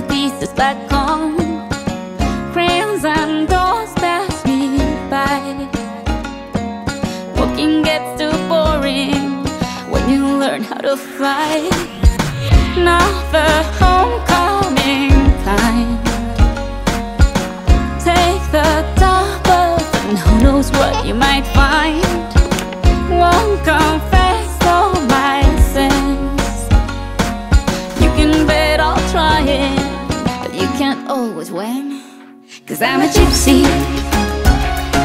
the pieces back on. Friends and doors pass me by Walking gets too boring When you learn how to fly. Now the homecoming time can't always win. Cause I'm a gypsy.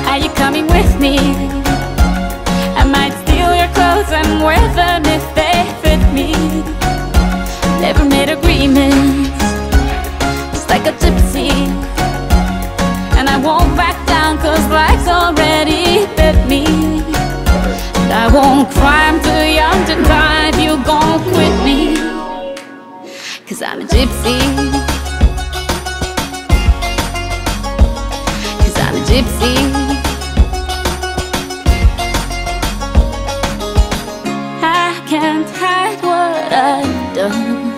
Are you coming with me? I might steal your clothes and wear them if they fit me. Never made agreements, just like a gypsy. And I won't back down cause life's already bit me. And I won't cry, I'm too young to die if you gon' quit me. Cause I'm a gypsy. Gypsy. I can't hide what I've done.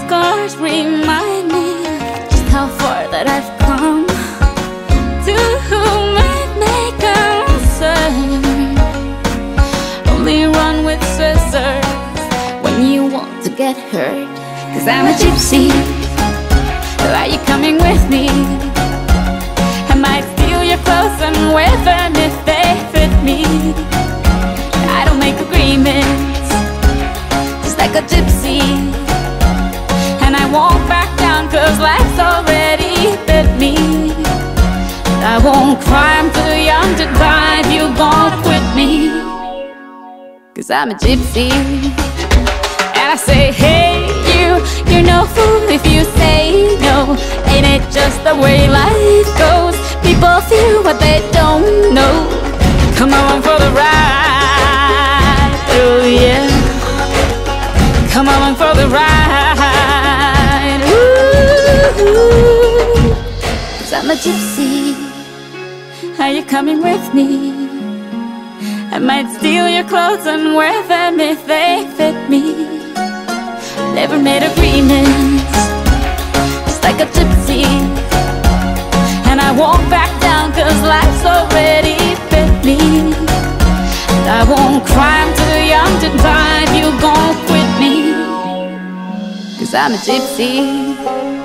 Scars remind me just how far that I've come. To whom it may concern, only run with scissors when you want to get hurt. Cause I'm a gypsy. Won't back down cause life's already bit me. I won't cry, I'm too young to die if you gon' quit me. Cause I'm a gypsy. And I say, hey, you, you're no fool if you say no. Ain't it just the way life goes? People feel what they don't know. Come on for the ride, a gypsy. Are you coming with me? I might steal your clothes and wear them if they fit me. Never made agreements, just like a gypsy. And I won't back down cause life's already bit me. And I won't cry, I'm too young to die if you gon' quit me. Cause I'm a gypsy.